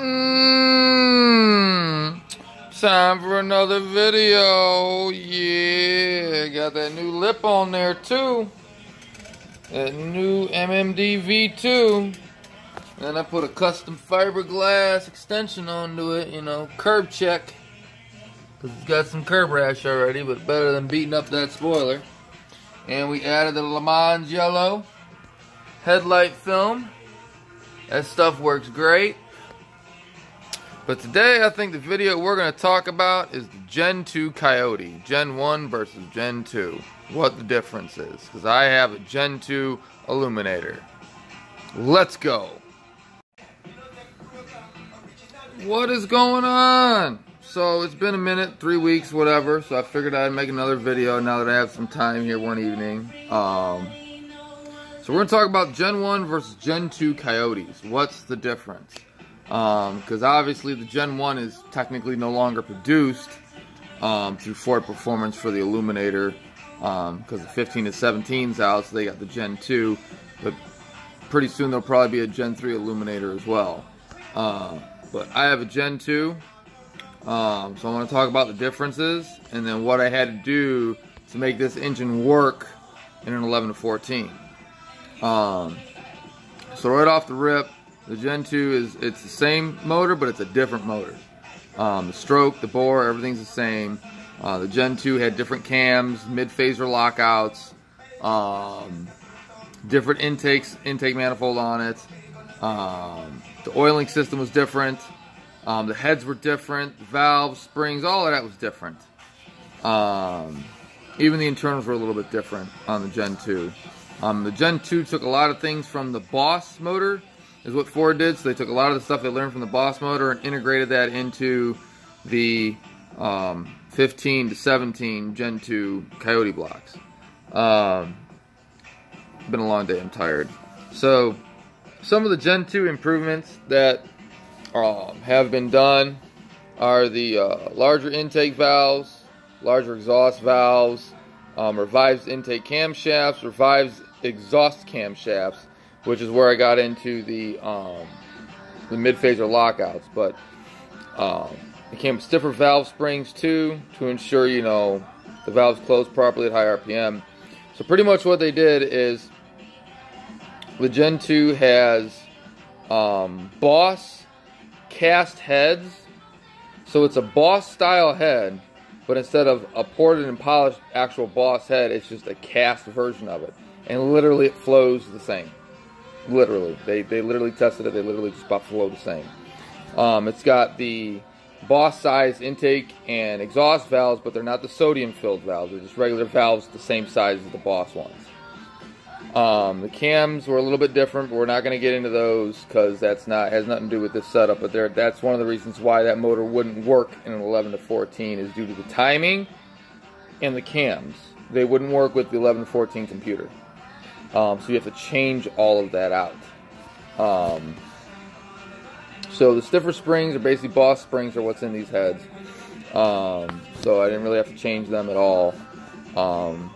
Mmm. Time for another video. Yeah. Got that new lip on there too. That new MMD V2. Then I put a custom fiberglass extension onto it, you know, curb check. Because it's got some curb rash already, but better than beating up that spoiler. And we added the Le Mans yellow headlight film. That stuff works great. But today, I think the video we're going to talk about is the Gen 2 Coyote. Gen 1 versus Gen 2. What the difference is. Because I have a Gen 2 Aluminator. Let's go. What is going on? So it's been a minute, three weeks, whatever. So I figured I'd make another video now that I have some time here one evening. Um, so we're going to talk about Gen 1 versus Gen 2 Coyotes. What's the difference? Because um, obviously the Gen 1 is technically no longer produced um, through Ford Performance for the Aluminator because um, the 15 to 17's out, so they got the Gen 2, but pretty soon there'll probably be a Gen 3 Aluminator as well. Uh, but I have a Gen 2, um, so I want to talk about the differences and then what I had to do to make this engine work in an 11 to 14. Um, so right off the rip, the Gen 2 is it's the same motor, but it's a different motor. Um, the stroke, the bore, everything's the same. Uh, the Gen 2 had different cams, mid-phaser lockouts, um, different intakes, intake manifold on it. Um, the oiling system was different. Um, the heads were different. Valves, springs, all of that was different. Um, even the internals were a little bit different on the Gen 2. Um, the Gen 2 took a lot of things from the Boss motor is what Ford did. So they took a lot of the stuff they learned from the Boss motor and integrated that into the um, 15 to 17 Gen 2 Coyote blocks. Um, been a long day. I'm tired. So some of the Gen 2 improvements that um, have been done are the uh, larger intake valves, larger exhaust valves, um, intake camshafts, revised exhaust camshafts, which is where I got into the um, the mid-phaser lockouts. But um, it came with stiffer valve springs too to ensure you know the valves close properly at high RPM. So pretty much what they did is the Gen 2 has um, Boss cast heads. So it's a Boss style head, but instead of a ported and polished actual Boss head, it's just a cast version of it. And literally it flows the same. Literally, they they literally tested it. They literally just about flow the same. Um, it's got the boss size intake and exhaust valves, but they're not the sodium filled valves. They're just regular valves, the same size as the boss ones. Um, the cams were a little bit different, but we're not going to get into those because that's not has nothing to do with this setup. But that's one of the reasons why that motor wouldn't work in an 11 to 14 is due to the timing and the cams. They wouldn't work with the 11 to 14 computer. Um, so you have to change all of that out. Um, so the stiffer springs are basically boss springs are what's in these heads. Um, so I didn't really have to change them at all. Um,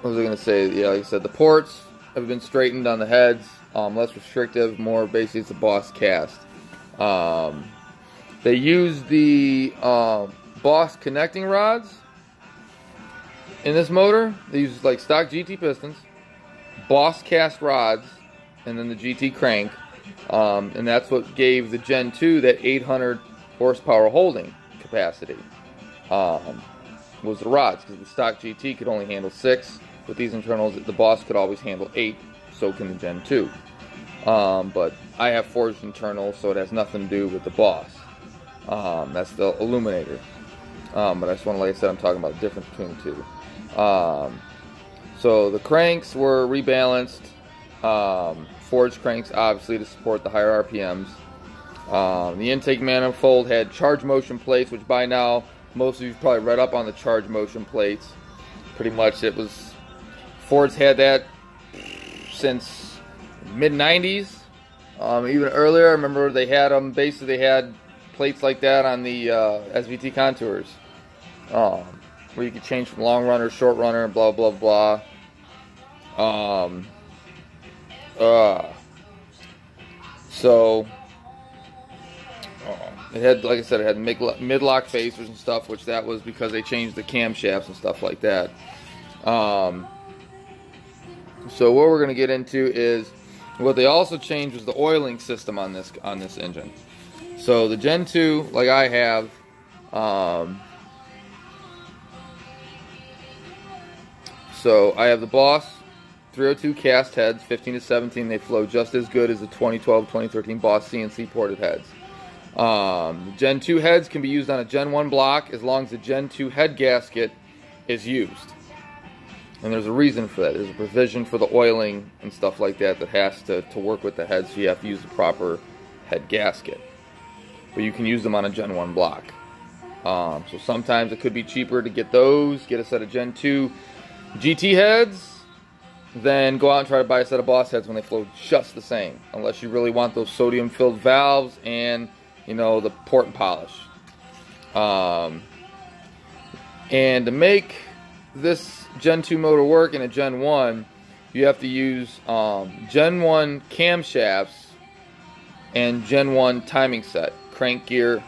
what was I going to say? Yeah, like I said, the ports have been straightened on the heads. Um, less restrictive, more basically it's a boss cast. Um, they use the uh, boss connecting rods in this motor, they use like stock GT pistons, Boss cast rods, and then the GT crank. Um, and that's what gave the Gen 2 that 800 horsepower holding capacity. Um, was the rods because the stock GT could only handle six. With these internals, the Boss could always handle eight. So can the Gen 2. Um, but I have forged internals, so it has nothing to do with the Boss. Um, that's the Aluminator. Um, but I just want to, like I said, I'm talking about the difference between the two. Um, so the cranks were rebalanced. Um, forged cranks, obviously, to support the higher RPMs. Um, the intake manifold had charge motion plates, which by now most of you've probably read up on the charge motion plates. Pretty much, it was Ford's had that since mid 90s, um, even earlier. I remember they had them. Basically, they had plates like that on the uh, SVT contours. Um, where you can change from long runner, short runner, blah blah blah. Um. Uh. So it had, like I said, it had mid-lock phasers and stuff, which that was because they changed the camshafts and stuff like that. Um, so what we're going to get into is what they also changed was the oiling system on this on this engine. So the Gen 2, like I have, um, so I have the Boss 302 cast heads, 15 to 17. They flow just as good as the 2012, 2013 Boss CNC ported heads. Um, Gen 2 heads can be used on a Gen 1 block as long as the Gen 2 head gasket is used. And there's a reason for that. There's a provision for the oiling and stuff like that that has to, to work with the heads, so you have to use the proper head gasket. But you can use them on a Gen 1 block. Um, so sometimes it could be cheaper to get those, get a set of Gen 2 GT heads, then go out and try to buy a set of Boss heads when they flow just the same. Unless you really want those sodium filled valves and, you know, the port and polish. Um, and to make this Gen 2 motor work in a Gen 1, you have to use um, Gen 1 camshafts and Gen 1 timing set. Crank gear,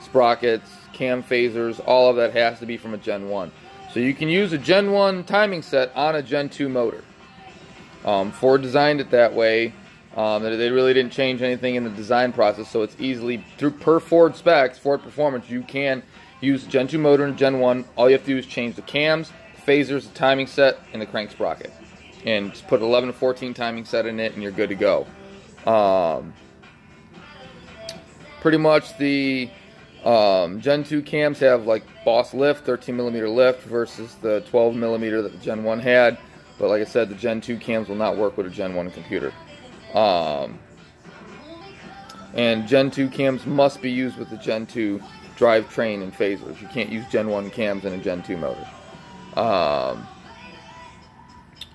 sprockets, cam phasers, all of that has to be from a Gen 1. So you can use a Gen 1 timing set on a Gen 2 motor. Um, Ford designed it that way. Um, they really didn't change anything in the design process, so it's easily, through per Ford specs, Ford Performance, you can use Gen 2 motor and Gen 1. All you have to do is change the cams, phasers, the timing set, and the crank sprocket. And just put 11 to 14 timing set in it, and you're good to go. Um, pretty much the um, Gen 2 cams have like Boss lift, 13 millimeter lift versus the 12 millimeter that the Gen 1 had. But like I said, the Gen 2 cams will not work with a Gen 1 computer. Um, and Gen 2 cams must be used with the Gen 2 drivetrain and phasers. You can't use Gen 1 cams in a Gen 2 motor. Um,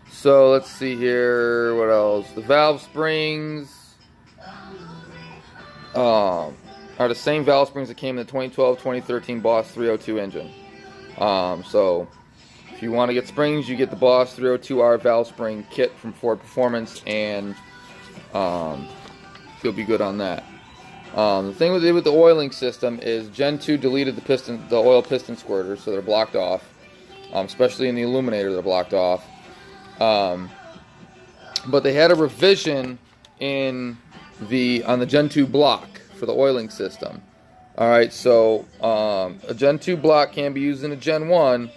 so let's see here. What else? The valve springs um, are the same valve springs that came in the 2012-2013 Boss 302 engine. Um, so if you want to get springs, you get the Boss 302R valve spring kit from Ford Performance, and um, you'll be good on that. Um, the thing with it with the oiling system is Gen 2 deleted the piston, the oil piston squirters, so they're blocked off. Um, especially in the aluminator, they're blocked off. Um, but they had a revision in the on the Gen 2 block for the oiling system. All right, so um, a Gen 2 block can be used in a Gen 1,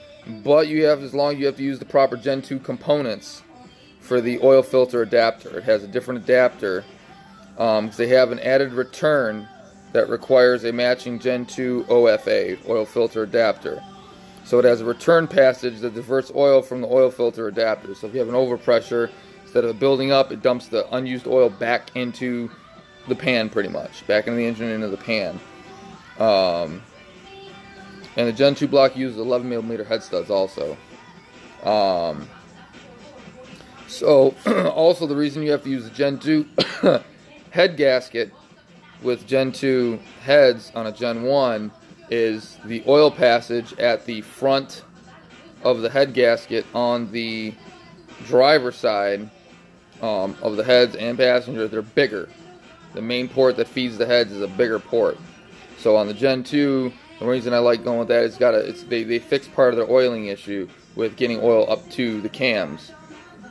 but you have as long as you have to use the proper Gen 2 components for the oil filter adapter. It has a different adapter um, they have an added return that requires a matching Gen 2 OFA, oil filter adapter. So it has a return passage that diverts oil from the oil filter adapter. So if you have an overpressure, instead of building up, it dumps the unused oil back into the pan pretty much, back into the engine into the pan. Um, and the Gen 2 block uses 11 millimeter head studs also. Um, so, also the reason you have to use the Gen 2 head gasket with Gen 2 heads on a Gen 1 is the oil passage at the front of the head gasket on the driver side um, of the heads and passengers. They're bigger. The main port that feeds the heads is a bigger port. So on the Gen 2, the reason I like going with that is got it's they, they fix part of their oiling issue with getting oil up to the cams.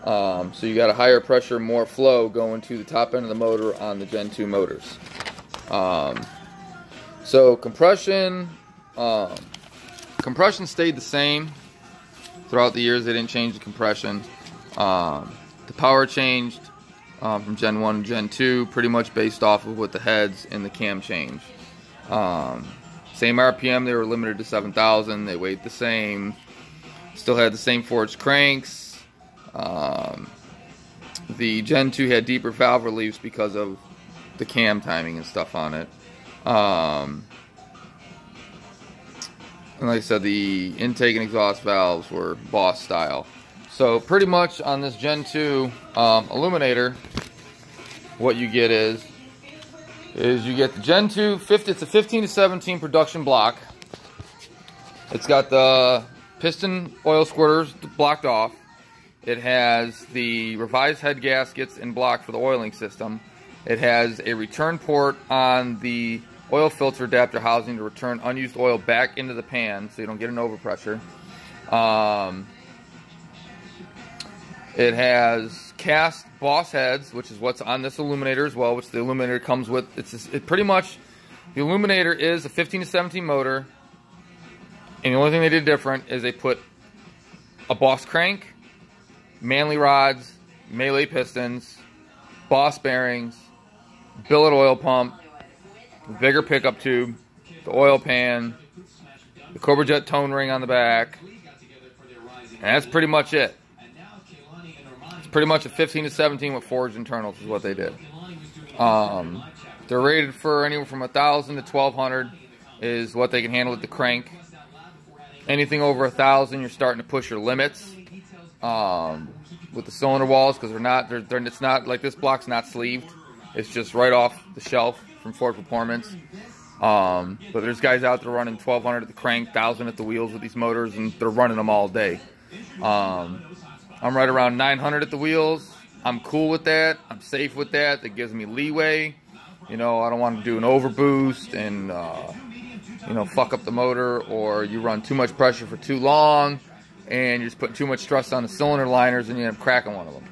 Um, so you got a higher pressure, more flow going to the top end of the motor on the Gen 2 motors. Um, so compression, um, compression stayed the same throughout the years. They didn't change the compression. Um, the power changed um, from Gen 1 to Gen 2, pretty much based off of what the heads and the cam change. Um, same RPM, they were limited to 7,000. They weighed the same. Still had the same forged cranks. Um, the Gen 2 had deeper valve reliefs because of the cam timing and stuff on it. Um, and like I said, the intake and exhaust valves were Boss style. So pretty much on this Gen 2 um, Aluminator, what you get is is you get the Gen 2 50, it's a 15 to 17 production block. It's got the piston oil squirters blocked off. It has the revised head gaskets in block for the oiling system. It has a return port on the oil filter adapter housing to return unused oil back into the pan so you don't get an overpressure. Um, it has cast boss heads, which is what's on this aluminator as well, which the aluminator comes with. It's it pretty much, the aluminator is a 15 to 17 motor, and the only thing they did different is they put a boss crank, Manley rods, Mahle pistons, boss bearings, billet oil pump, bigger pickup tube, the oil pan, the Cobra Jet tone ring on the back, and that's pretty much it. Pretty much a 15 to 17 with forged internals is what they did. Um, they're rated for anywhere from 1,000 to 1,200 is what they can handle with the crank. Anything over thousand, you're starting to push your limits um, with the cylinder walls because they're not. They're, they're, it's not like this block's not sleeved. It's just right off the shelf from Ford Performance. Um, but there's guys out there running 1200 at the crank, 1000 at the wheels with these motors, and they're running them all day. Um, I'm right around 900 at the wheels. I'm cool with that. I'm safe with that. That gives me leeway. You know, I don't want to do an overboost and uh, you know, fuck up the motor or you run too much pressure for too long and you're just putting too much stress on the cylinder liners and you end up cracking one of them.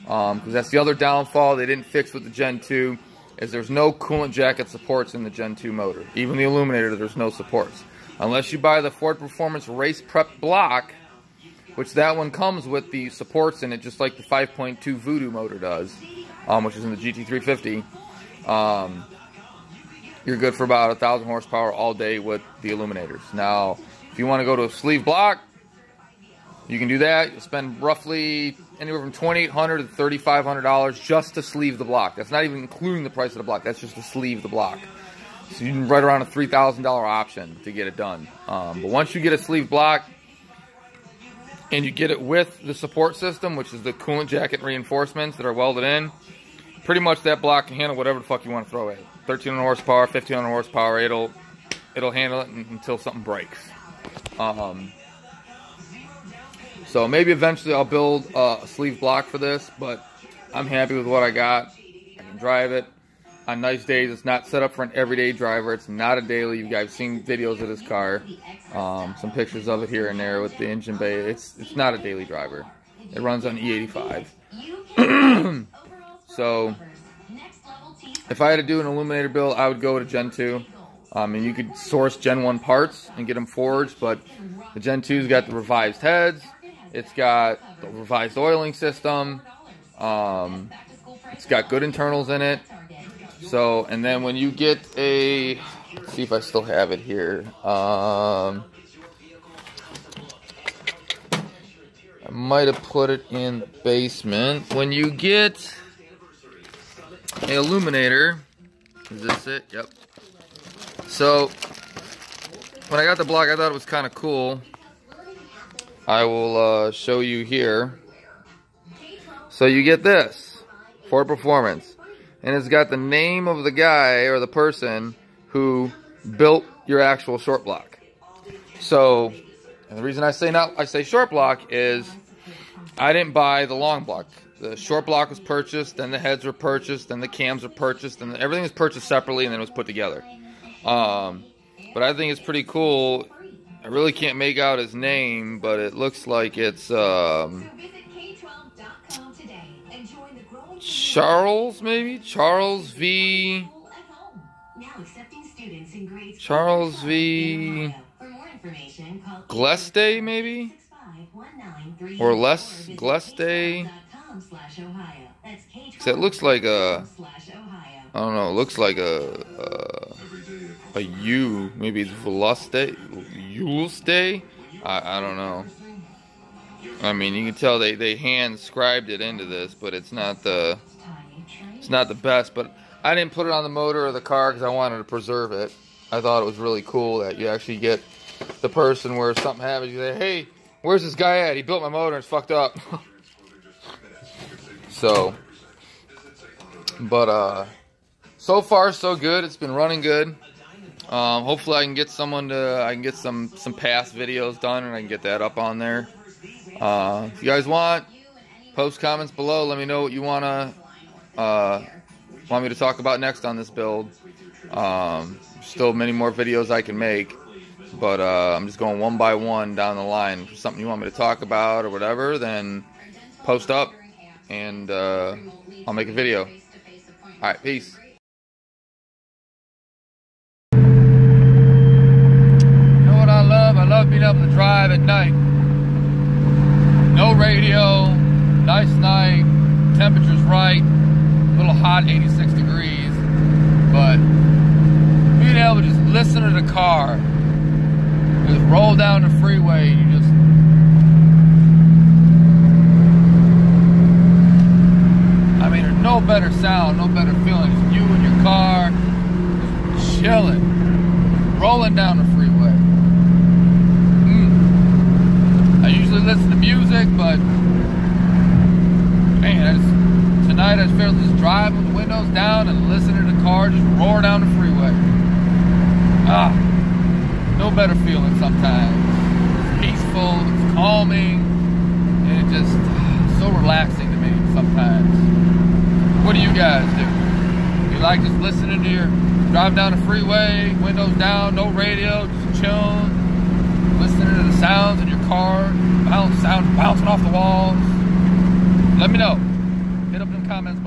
Because um, that's the other downfall they didn't fix with the Gen 2 is there's no coolant jacket supports in the Gen 2 motor. Even the Aluminator, there's no supports. Unless you buy the Ford Performance Race Prep block, which that one comes with the supports in it, just like the 5.2 Voodoo motor does, um, which is in the GT350. Um, you're good for about a thousand horsepower all day with the aluminators. Now, if you want to go to a sleeve block, you can do that. You'll spend roughly anywhere from 2,800 to $3,500 just to sleeve the block. That's not even including the price of the block. That's just to sleeve the block. So you can write around a $3,000 option to get it done. Um, but once you get a sleeve block and you get it with the support system, which is the coolant jacket reinforcements that are welded in, pretty much that block can handle whatever the fuck you want to throw at it. 1300 horsepower, 1500 horsepower. It'll it'll handle it until something breaks. Um, so maybe eventually I'll build a sleeve block for this, but I'm happy with what I got. I can drive it on nice days. It's not set up for an everyday driver. It's not a daily. You guys seen videos of this car, um, some pictures of it here and there with the engine bay. It's it's not a daily driver. It runs on E85. so if I had to do an aluminator build, I would go to Gen 2. Um, and you could source Gen 1 parts and get them forged, but the Gen 2's got the revised heads. It's got the revised oiling system. Um, it's got good internals in it. So, and then when you get a, see if I still have it here. Um, I might have put it in basement. When you get a aluminator. Is this it? Yep. So, when I got the block, I thought it was kind of cool. I will uh, show you here. So you get this, for Performance. And it's got the name of the guy or the person who built your actual short block. So, and the reason I say not I say short block is I didn't buy the long block the short block was purchased, then the heads were purchased, then the cams were purchased, and everything was purchased separately, and then it was put together. Um, but I think it's pretty cool. I really can't make out his name, but it looks like it's um, Charles, maybe Charles V. Charles V. Gleste, maybe, or less Gleste. So it looks like a, I don't know, it looks like a, a, a U, maybe it's Veloste, Ulste? I, I don't know. I mean, you can tell they, they hand scribed it into this, but it's not the, it's not the best, but I didn't put it on the motor of the car because I wanted to preserve it. I thought it was really cool that you actually get the person where something happens, you say, hey, where's this guy at? He built my motor and it's fucked up. So, but uh, so far so good. It's been running good. Um, hopefully, I can get someone to I can get some some past videos done and I can get that up on there. Uh, if you guys want, post comments below. Let me know what you wanna uh, want me to talk about next on this build. Um, still many more videos I can make, but uh, I'm just going one by one down the line. If something you want me to talk about or whatever, then post up and uh, I'll make a video. All right, peace. You know what I love? I love being able to drive at night. No radio, nice night, temperature's right, a little hot, 86 degrees, but being able to just listen to the car, just roll down the freeway, you just I mean, there's no better sound, no better feeling. It's you in your car, just chilling, rolling down the freeway. I usually listen to music, but man, I just, tonight I just feel just drive with the windows down and listen to the car just roar down the freeway. Ah, no better feeling sometimes. It's peaceful, it's calming, and it just so relaxing to me sometimes. What do you guys do? You like just listening to your drive down the freeway, windows down, no radio, just chilling, listening to the sounds in your car, bounce sounds bouncing off the walls. Let me know. Hit up in the comments.